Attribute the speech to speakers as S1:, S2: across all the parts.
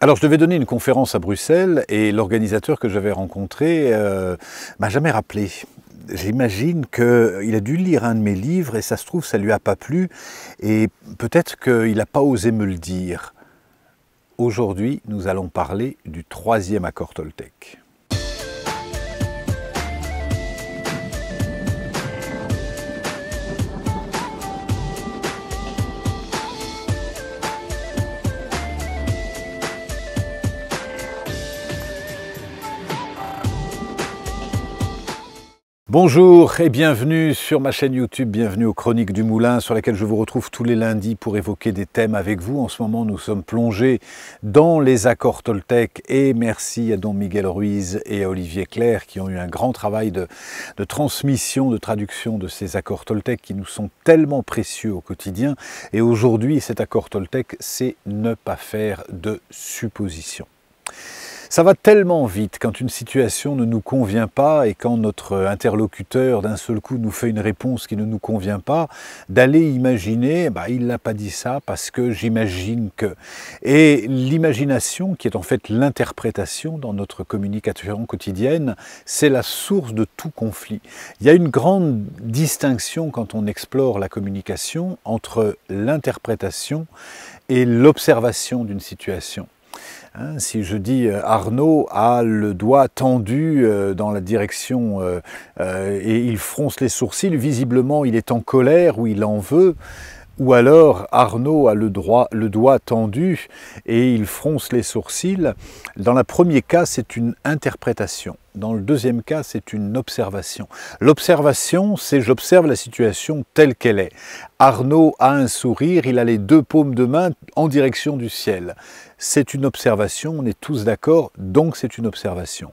S1: Alors, je devais donner une conférence à Bruxelles et l'organisateur que j'avais rencontré euh, m'a jamais rappelé. J'imagine qu'il a dû lire un de mes livres et ça se trouve, ça lui a pas plu et peut-être qu'il n'a pas osé me le dire. Aujourd'hui, nous allons parler du troisième accord Toltec. Bonjour et bienvenue sur ma chaîne YouTube, bienvenue aux Chroniques du Moulin sur laquelle je vous retrouve tous les lundis pour évoquer des thèmes avec vous. En ce moment, nous sommes plongés dans les accords Toltec et merci à Don Miguel Ruiz et à Olivier Claire qui ont eu un grand travail de, transmission, de traduction de ces accords Toltec qui nous sont tellement précieux au quotidien. Et aujourd'hui, cet accord Toltec, c'est ne pas faire de suppositions. Ça va tellement vite quand une situation ne nous convient pas et quand notre interlocuteur d'un seul coup nous fait une réponse qui ne nous convient pas, d'aller imaginer, bah, il n'a pas dit ça parce que j'imagine que. Et l'imagination, qui est en fait l'interprétation dans notre communication quotidienne, c'est la source de tout conflit. Il y a une grande distinction quand on explore la communication entre l'interprétation et l'observation d'une situation. Hein, si je dis euh, Arnaud a le doigt tendu euh, dans la direction euh, et il fronce les sourcils, visiblement il est en colère ou il en veut, ou alors Arnaud a le, droit, doigt tendu et il fronce les sourcils. Dans le premier cas, c'est une interprétation. Dans le deuxième cas, c'est une observation. L'observation, c'est j'observe la situation telle qu'elle est. Arnaud a un sourire, il a les deux paumes de main en direction du ciel. C'est une observation, on est tous d'accord, donc c'est une observation.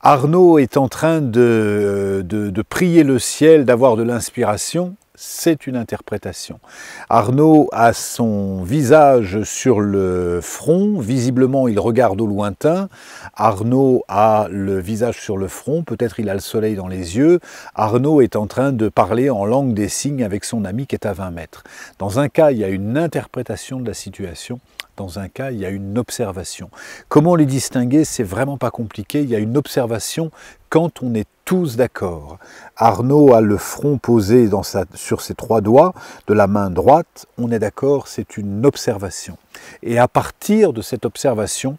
S1: Arnaud est en train de, de prier le ciel, d'avoir de l'inspiration, c'est une interprétation. Arnaud a son visage sur le front, visiblement il regarde au lointain. Arnaud a le visage sur le front, peut-être il a le soleil dans les yeux. Arnaud est en train de parler en langue des signes avec son ami qui est à 20 mètres. Dans un cas, il y a une interprétation de la situation. Dans un cas, il y a une observation. Comment les distinguer? C'est vraiment pas compliqué. Il y a une observation quand on est tous d'accord. Arnaud a le front posé sur ses trois doigts de la main droite. On est d'accord, c'est une observation. Et à partir de cette observation,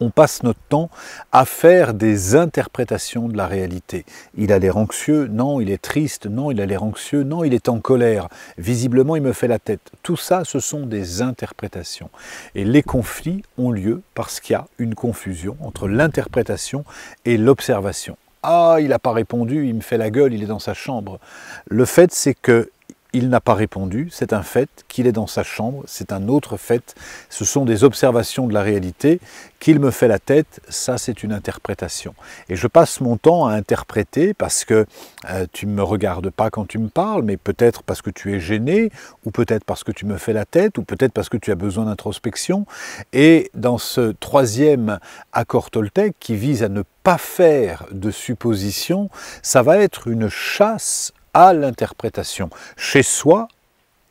S1: on passe notre temps à faire des interprétations de la réalité. Il a l'air anxieux, non, il est triste, non, il a l'air anxieux, non, il est en colère, visiblement il me fait la tête. Tout ça, ce sont des interprétations. Et les conflits ont lieu parce qu'il y a une confusion entre l'interprétation et l'observation. Ah, il n'a pas répondu, il me fait la gueule, il est dans sa chambre. Le fait, c'est que il n'a pas répondu, c'est un fait, qu'il est dans sa chambre, c'est un autre fait, ce sont des observations de la réalité, qu'il me fait la tête, ça c'est une interprétation. Et je passe mon temps à interpréter parce que euh, tu ne me regardes pas quand tu me parles, mais peut-être parce que tu es gêné, ou peut-être parce que tu me fais la tête, ou peut-être parce que tu as besoin d'introspection. Et dans ce troisième accord Toltec qui vise à ne pas faire de suppositions, ça va être une chasse à l'interprétation, chez soi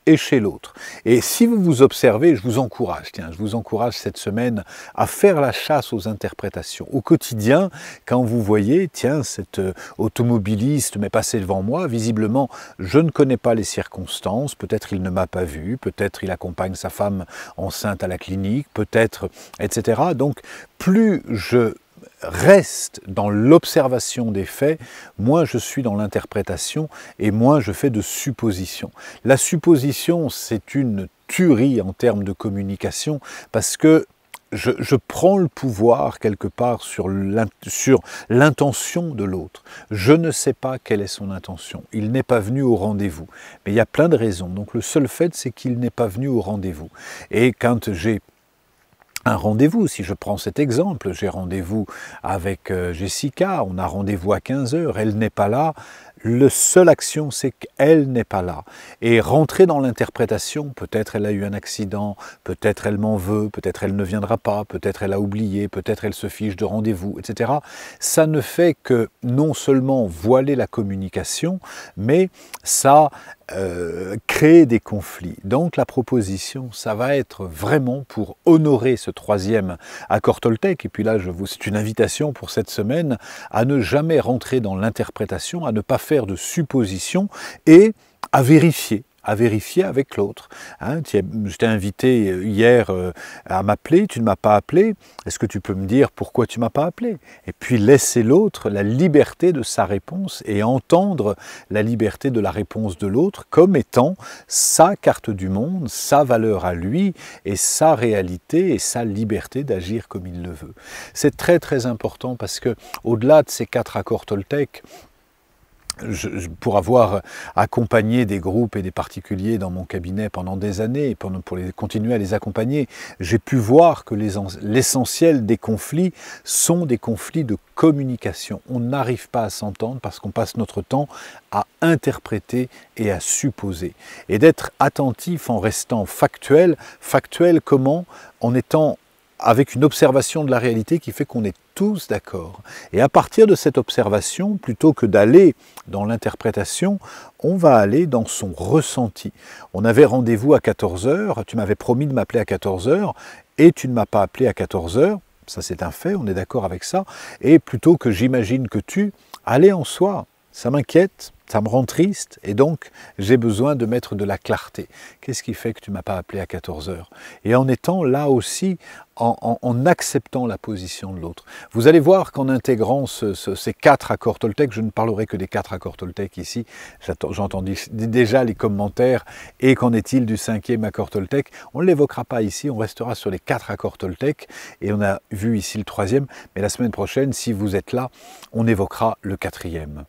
S1: et chez l'autre. Et si vous vous observez, je vous encourage, tiens, je vous encourage cette semaine à faire la chasse aux interprétations. Au quotidien, quand vous voyez, tiens, cet euh, automobiliste m'est passé devant moi, visiblement, je ne connais pas les circonstances, peut-être il ne m'a pas vu, peut-être il accompagne sa femme enceinte à la clinique, peut-être, etc. Donc, plus je reste dans l'observation des faits, moins je suis dans l'interprétation et moins je fais de suppositions. La supposition, c'est une tuerie en termes de communication parce que je, prends le pouvoir quelque part sur l'intention de l'autre. Je ne sais pas quelle est son intention. Il n'est pas venu au rendez-vous. Mais il y a plein de raisons. Donc le seul fait, c'est qu'il n'est pas venu au rendez-vous. Et quand j'ai un rendez-vous. Si je prends cet exemple, j'ai rendez-vous avec euh, Jessica, on a rendez-vous à 15 heures, elle n'est pas là. Le seule action, c'est qu'elle n'est pas là. Et rentrer dans l'interprétation, peut-être elle a eu un accident, peut-être elle m'en veut, peut-être elle ne viendra pas, peut-être elle a oublié, peut-être elle se fiche de rendez-vous, etc. Ça ne fait que non seulement voiler la communication, mais ça euh, créer des conflits. Donc la proposition, ça va être vraiment pour honorer ce troisième accord Toltec, et puis là, je vous, c'est une invitation pour cette semaine à ne jamais rentrer dans l'interprétation, à ne pas faire de suppositions et à vérifier à vérifier avec l'autre. Hein, je t'ai invité euh, hier euh, à m'appeler, tu ne m'as pas appelé. Est-ce que tu peux me dire pourquoi tu ne m'as pas appelé? Et puis laisser l'autre la liberté de sa réponse et entendre la liberté de la réponse de l'autre comme étant sa carte du monde, sa valeur à lui et sa réalité et sa liberté d'agir comme il le veut. C'est très très important parce que au-delà de ces quatre accords Pour avoir accompagné des groupes et des particuliers dans mon cabinet pendant des années, pour les, continuer à les accompagner, j'ai pu voir que l'essentiel des conflits sont des conflits de communication. On n'arrive pas à s'entendre parce qu'on passe notre temps à interpréter et à supposer. Et d'être attentif en restant factuel, factuel comment? En étant avec une observation de la réalité qui fait qu'on est tous d'accord. Et à partir de cette observation, plutôt que d'aller dans l'interprétation, on va aller dans son ressenti. On avait rendez-vous à 14h, tu m'avais promis de m'appeler à 14h, et tu ne m'as pas appelé à 14h, ça c'est un fait, on est d'accord avec ça, et plutôt que j'imagine que tu, allez en soi, ça m'inquiète, ça me rend triste et donc j'ai besoin de mettre de la clarté. Qu'est-ce qui fait que tu ne m'as pas appelé à 14 heures? Et en étant là aussi, en, acceptant la position de l'autre. Vous allez voir qu'en intégrant ces quatre accords Toltec, je ne parlerai que des quatre accords Toltec ici, j'entends déjà les commentaires, et qu'en est-il du cinquième accord Toltec? On ne l'évoquera pas ici, on restera sur les quatre accords Toltec, et on a vu ici le troisième, mais la semaine prochaine, si vous êtes là, on évoquera le quatrième.